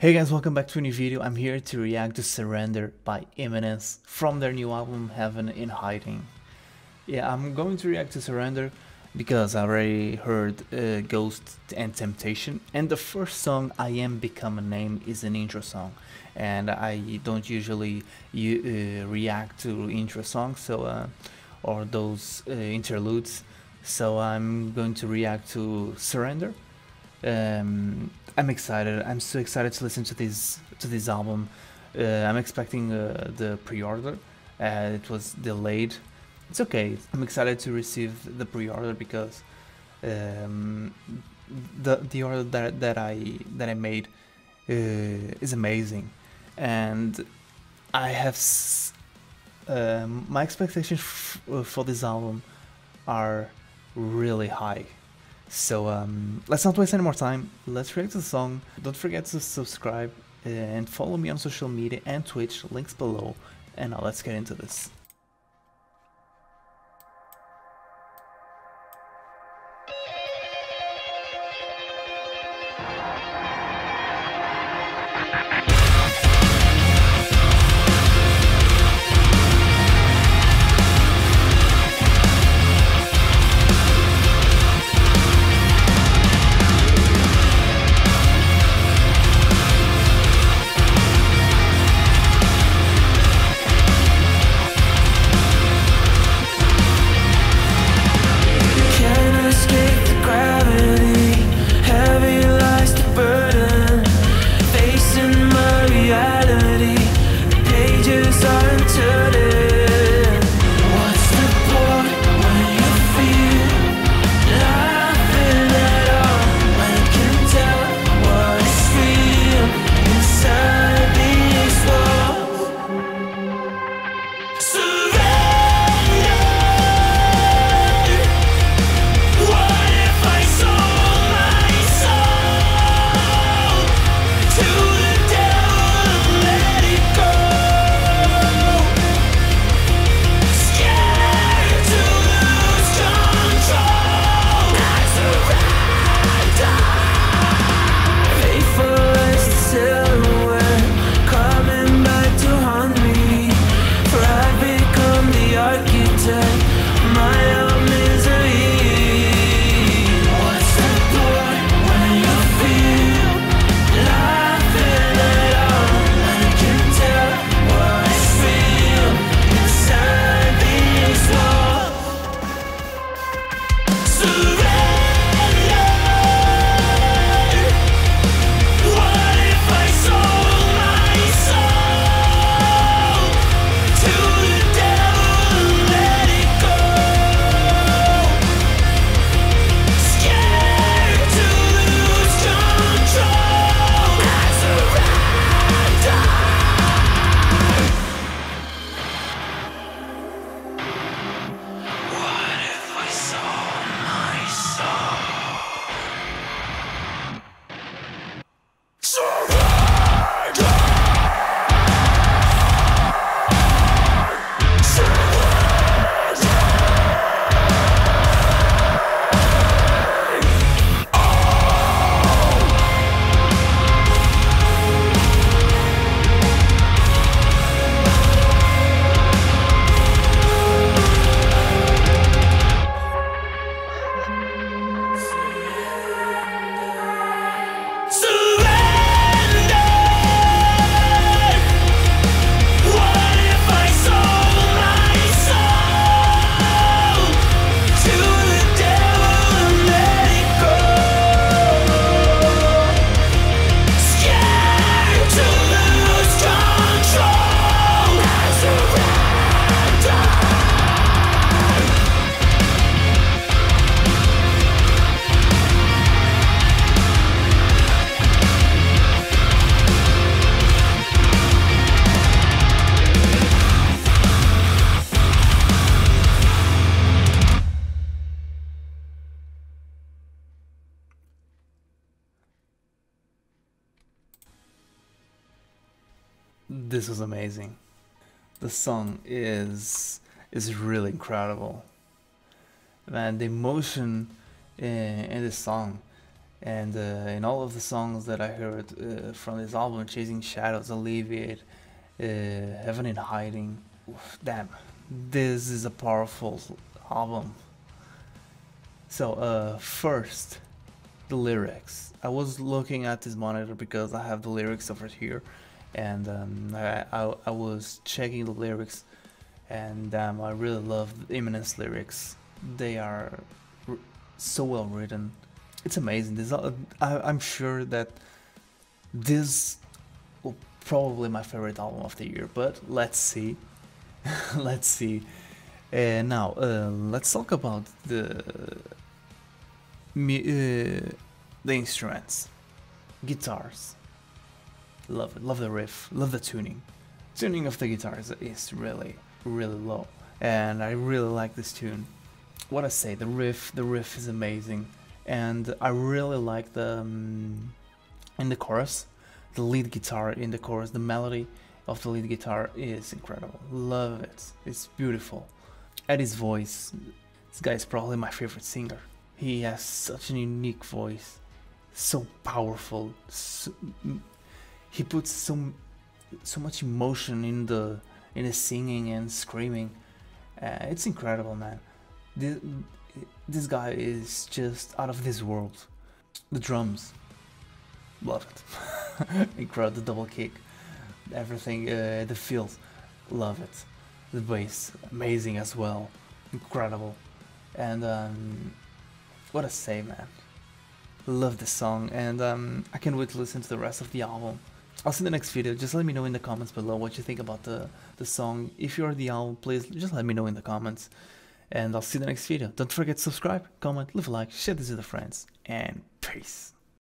Hey guys, welcome back to a new video. I'm here to react to Surrender by Imminence from their new album Heaven in Hiding. Yeah, I'm going to react to Surrender because I already heard uh, Ghost and Temptation and the first song I Am Become a Name is an intro song and I don't usually uh, react to intro songs so uh, or those uh, interludes so I'm going to react to Surrender um, I'm excited. I'm so excited to listen to this to this album. Uh, I'm expecting uh, the pre-order. Uh, it was delayed. It's okay. I'm excited to receive the pre-order because um, the the order that that I that I made uh, is amazing, and I have um, my expectations for this album are really high. So um, let's not waste any more time. Let's react to the song. Don't forget to subscribe and follow me on social media and Twitch, links below. And now let's get into this. This was amazing. The song is is really incredible. Man, the emotion in, in this song and uh, in all of the songs that I heard uh, from this album, Chasing Shadows, Alleviate, uh, Heaven in Hiding, damn, this is a powerful album. So, uh, first, the lyrics. I was looking at this monitor because I have the lyrics over here, and um, I, I, I, was checking the lyrics, and um, I really love Imminence lyrics. They are so well written. It's amazing. This, I, I'm sure that this will probably my favorite album of the year, but let's see. let's see. Uh, now, uh, let's talk about the uh, the instruments, guitars. Love it. Love the riff. Love the tuning. Tuning of the guitars is really, really low, and I really like this tune. What I say, the riff, the riff is amazing, and I really like the um, in the chorus, the lead guitar in the chorus, the melody of the lead guitar is incredible. Love it. It's beautiful. Eddie's voice. This guy is probably my favorite singer. He has such a unique voice, so powerful. So, he puts so so much emotion in the in the singing and screaming. Uh, it's incredible, man. This this guy is just out of this world. The drums, love it. incredible, the double kick everything, uh, the feels, love it. The bass, amazing as well, incredible. And um, what a say, man. Love this song, and um, I can't wait to listen to the rest of the album. I'll see you in the next video. Just let me know in the comments below what you think about the, the song. If you are the album, please just let me know in the comments. And I'll see you in the next video. Don't forget to subscribe, comment, leave a like, share this with your friends, and peace.